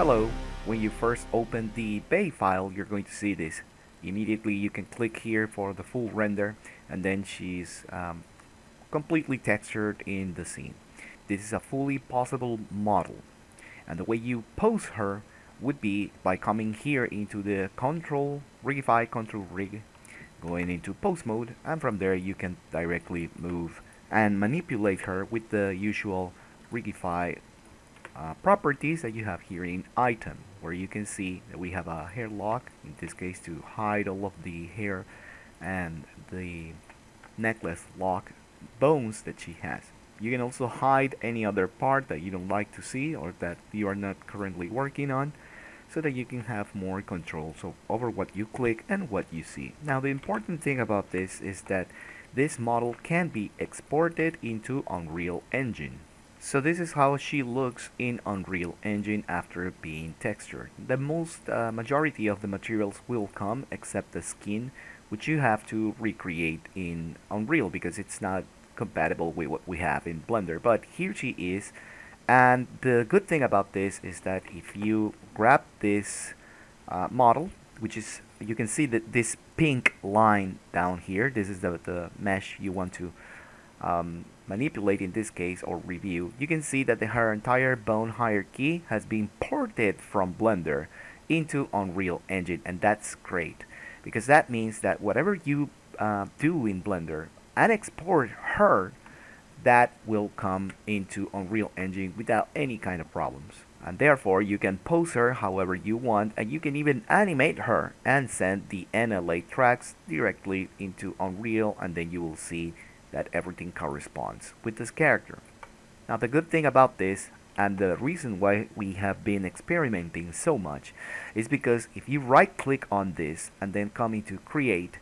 Hello, when you first open the Bay file, you're going to see this. Immediately you can click here for the full render and then she's um, completely textured in the scene. This is a fully possible model and the way you pose her would be by coming here into the control rigify control rig going into pose mode and from there you can directly move and manipulate her with the usual rigify uh, properties that you have here in item where you can see that we have a hair lock in this case to hide all of the hair and the necklace lock bones that she has. You can also hide any other part that you don't like to see or that you are not currently working on so that you can have more control so over what you click and what you see. Now the important thing about this is that this model can be exported into Unreal Engine so this is how she looks in Unreal Engine after being textured. The most uh, majority of the materials will come except the skin which you have to recreate in Unreal because it's not compatible with what we have in Blender. But here she is and the good thing about this is that if you grab this uh, model which is you can see that this pink line down here this is the, the mesh you want to um, manipulate in this case or review, you can see that the, her entire bone hierarchy has been ported from Blender into Unreal Engine and that's great because that means that whatever you uh, do in Blender and export her that will come into Unreal Engine without any kind of problems. And therefore you can pose her however you want and you can even animate her and send the NLA tracks directly into Unreal and then you will see that everything corresponds with this character. Now the good thing about this and the reason why we have been experimenting so much is because if you right click on this and then come into create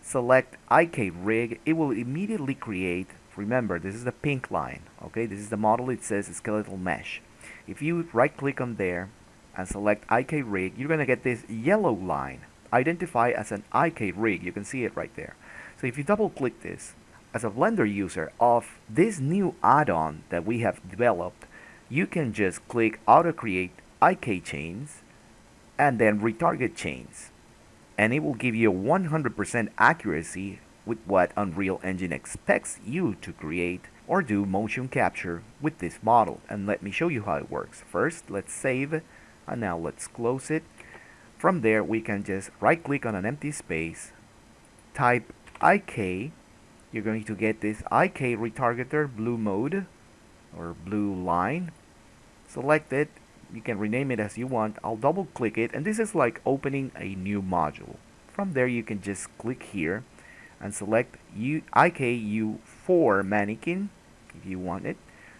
select IK rig it will immediately create remember this is the pink line okay? This is the model it says skeletal mesh. If you right click on there and select IK rig you're gonna get this yellow line identify as an IK rig. You can see it right there. So if you double click this as a Blender user of this new add-on that we have developed, you can just click auto create IK chains and then retarget chains. And it will give you 100% accuracy with what Unreal Engine expects you to create or do motion capture with this model. And let me show you how it works. First let's save and now let's close it. From there we can just right click on an empty space type IK you're going to get this IK retargeter blue mode or blue line. Select it. You can rename it as you want. I'll double click it and this is like opening a new module. From there you can just click here and select U IKU4 mannequin if you want it.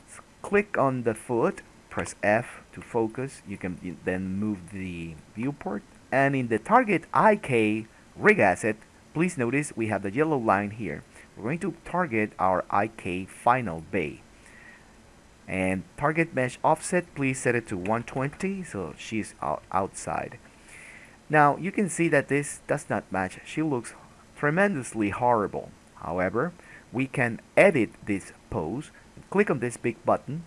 So click on the foot press F to focus. You can then move the viewport. And in the target IK rig asset please notice we have the yellow line here we're going to target our IK final bay. And target mesh offset please set it to 120 so she's out outside. Now you can see that this does not match. She looks tremendously horrible. However we can edit this pose. Click on this big button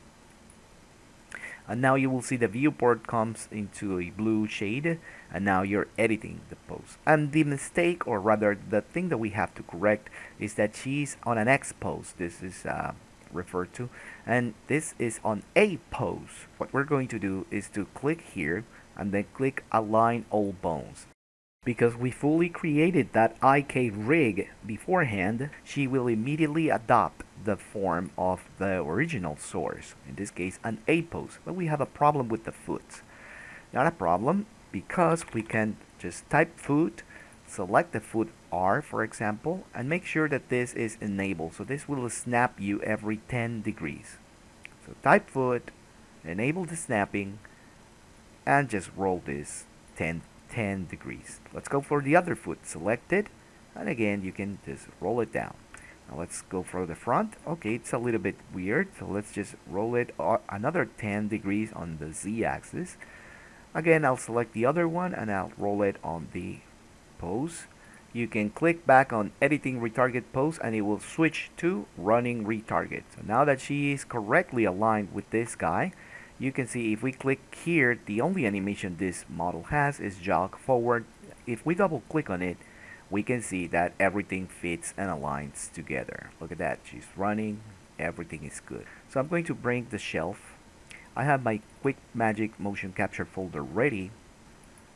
and now you will see the viewport comes into a blue shade and now you're editing the pose and the mistake or rather the thing that we have to correct is that she's on an X pose this is uh, referred to. And this is on a pose what we're going to do is to click here and then click align all bones because we fully created that IK rig beforehand, she will immediately adopt the form of the original source, in this case an A pose, but we have a problem with the foot. Not a problem because we can just type foot, select the foot R for example, and make sure that this is enabled. So this will snap you every 10 degrees. So type foot, enable the snapping, and just roll this 10 10 degrees. Let's go for the other foot. Select it. And again, you can just roll it down. Now let's go for the front. Okay, it's a little bit weird. So let's just roll it another 10 degrees on the z-axis. Again, I'll select the other one and I'll roll it on the pose. You can click back on editing retarget pose and it will switch to running retarget. So now that she is correctly aligned with this guy, you can see if we click here the only animation this model has is jog forward. If we double click on it we can see that everything fits and aligns together. Look at that she's running everything is good. So I'm going to bring the shelf. I have my quick magic motion capture folder ready.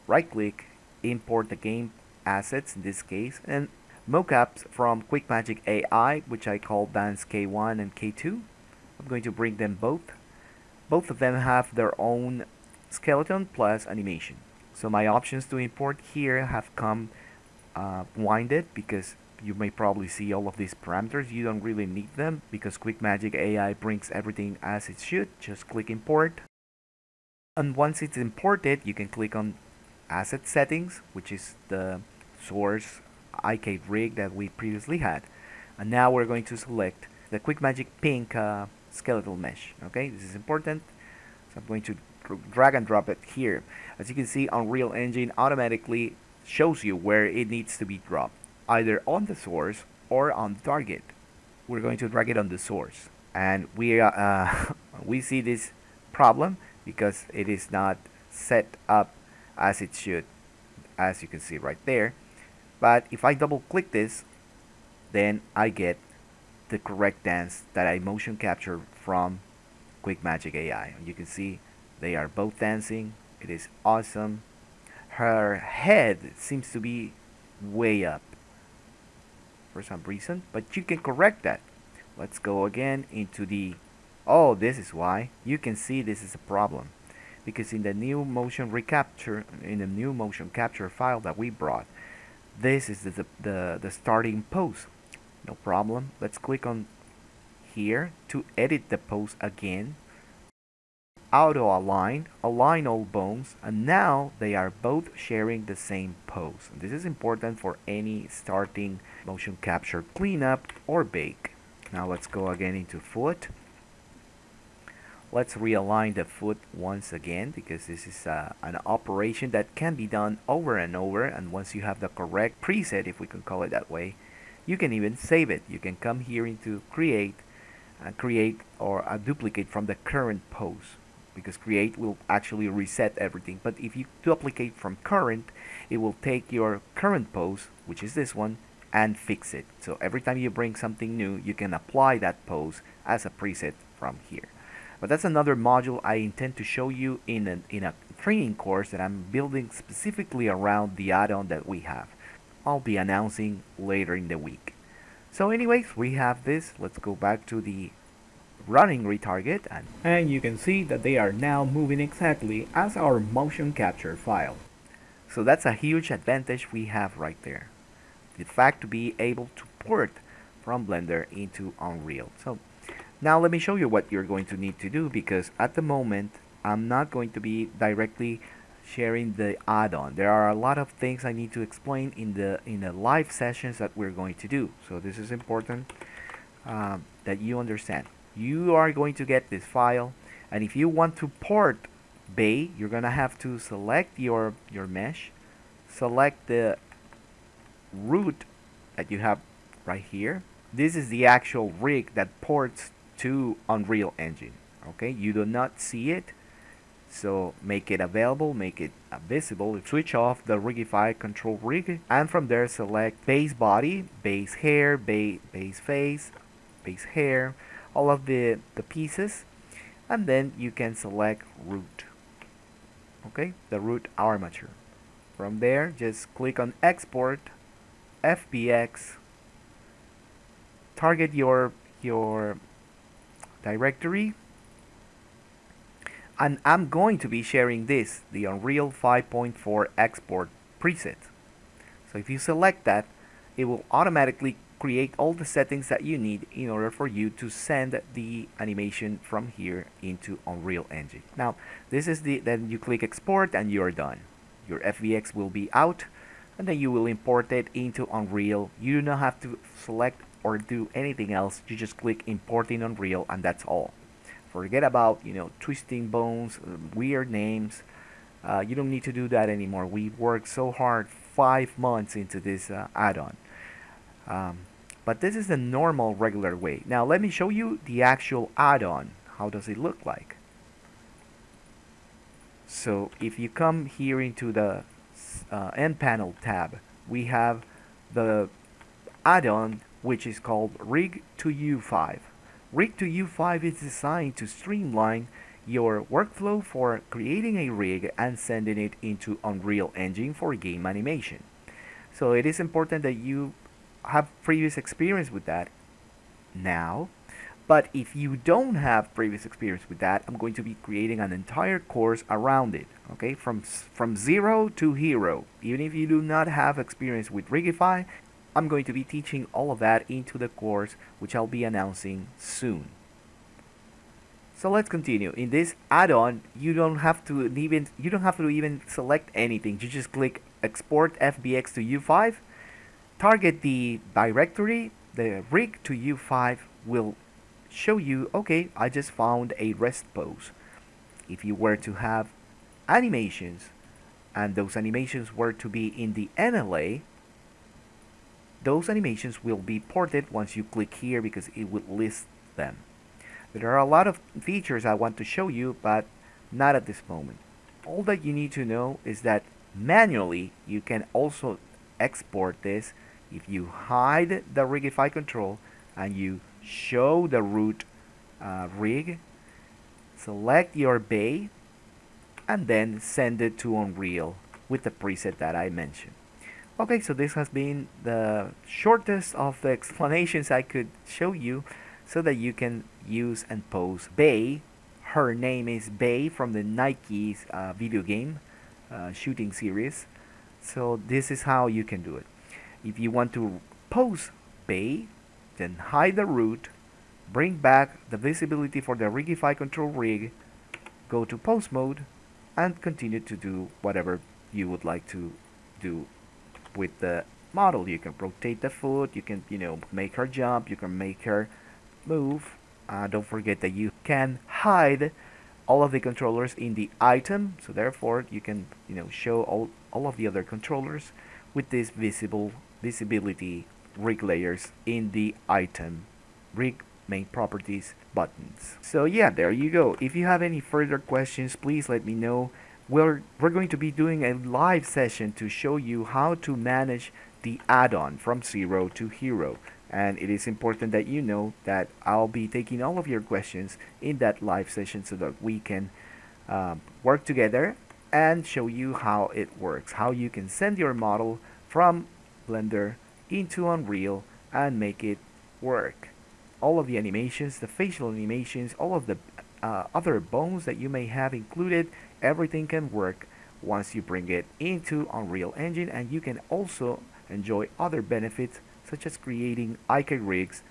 Right click import the game assets in this case and mocaps from quick magic AI which I call dance K1 and K2 I'm going to bring them both both of them have their own skeleton plus animation. So my options to import here have come uh, winded because you may probably see all of these parameters. You don't really need them because Quick Magic AI brings everything as it should. Just click import. And once it's imported, you can click on asset settings, which is the source IK rig that we previously had. And now we're going to select the Quick Magic pink uh, skeletal mesh okay? This is important so I'm going to drag and drop it here. As you can see Unreal Engine automatically shows you where it needs to be dropped either on the source or on the target. We're going to drag it on the source and we uh, we see this problem because it is not set up as it should as you can see right there. But if I double click this then I get the correct dance that I motion capture from Quick Magic AI. You can see they are both dancing. It is awesome. Her head seems to be way up for some reason, but you can correct that. Let's go again into the Oh, this is why. You can see this is a problem. Because in the new motion recapture in the new motion capture file that we brought, this is the the, the starting pose no problem. Let's click on here to edit the pose again. Auto align align all bones and now they are both sharing the same pose. This is important for any starting motion capture cleanup or bake. Now let's go again into foot. Let's realign the foot once again because this is uh, an operation that can be done over and over. And once you have the correct preset if we can call it that way you can even save it. You can come here into create and create or a duplicate from the current pose because create will actually reset everything. But if you duplicate from current it will take your current pose which is this one and fix it. So every time you bring something new you can apply that pose as a preset from here. But that's another module I intend to show you in a, in a training course that I'm building specifically around the add-on that we have I'll be announcing later in the week. So anyways, we have this. Let's go back to the running retarget and, and you can see that they are now moving exactly as our motion capture file. So that's a huge advantage we have right there. The fact to be able to port from Blender into Unreal. So now let me show you what you're going to need to do because at the moment I'm not going to be directly sharing the add-on. There are a lot of things I need to explain in the in the live sessions that we're going to do. So this is important um, that you understand. You are going to get this file, and if you want to port Bay, you're gonna have to select your your mesh, select the root that you have right here. This is the actual rig that ports to Unreal Engine. Okay, you do not see it so make it available, make it visible, switch off the Rigify control rig and from there select base body, base hair, base, base face, base hair, all of the, the pieces and then you can select root. Okay, the root armature. From there just click on export, FBX, target your your directory and I'm going to be sharing this, the Unreal 5.4 export preset. So if you select that, it will automatically create all the settings that you need in order for you to send the animation from here into Unreal Engine. Now, this is the, then you click export and you're done. Your FBX will be out and then you will import it into Unreal. You do not have to select or do anything else. You just click import in Unreal and that's all. Forget about you know twisting bones, weird names. Uh, you don't need to do that anymore. We worked so hard five months into this uh, add-on. Um, but this is the normal regular way. Now let me show you the actual add-on. How does it look like? So if you come here into the uh, N panel tab, we have the add-on which is called Rig to U5. Rig2U5 is designed to streamline your workflow for creating a rig and sending it into Unreal Engine for game animation. So it is important that you have previous experience with that now. But if you don't have previous experience with that, I'm going to be creating an entire course around it, okay? From, from zero to hero. Even if you do not have experience with Rigify, I'm going to be teaching all of that into the course, which I'll be announcing soon. So let's continue. In this add-on, you don't have to even you don't have to even select anything. You just click export FBX to U5, target the directory, the Rig2U5 will show you, okay, I just found a rest pose. If you were to have animations and those animations were to be in the NLA, those animations will be ported once you click here because it will list them. There are a lot of features I want to show you, but not at this moment. All that you need to know is that manually you can also export this if you hide the rigify control and you show the root uh, rig select your bay and then send it to Unreal with the preset that I mentioned okay so this has been the shortest of the explanations I could show you so that you can use and pose Bay. Her name is Bay from the Niike's uh, video game uh, shooting series. So this is how you can do it. If you want to pose Bay, then hide the root, bring back the visibility for the Rigify control rig, go to pose mode, and continue to do whatever you would like to do with the model. You can rotate the foot, you can, you know, make her jump, you can make her move. Uh, don't forget that you can hide all of the controllers in the item, so therefore you can, you know, show all, all of the other controllers with this visible visibility rig layers in the item rig main properties buttons. So yeah, there you go. If you have any further questions, please let me know. We're, we're going to be doing a live session to show you how to manage the add-on from zero to hero. And it is important that you know that I'll be taking all of your questions in that live session so that we can um, work together and show you how it works how you can send your model from Blender into Unreal and make it work. All of the animations the facial animations all of the uh, other bones that you may have included everything can work once you bring it into Unreal Engine and you can also enjoy other benefits such as creating IK rigs,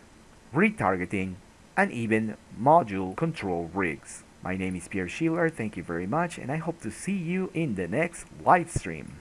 retargeting, and even modular control rigs. My name is Pierre Schiller, thank you very much, and I hope to see you in the next live stream.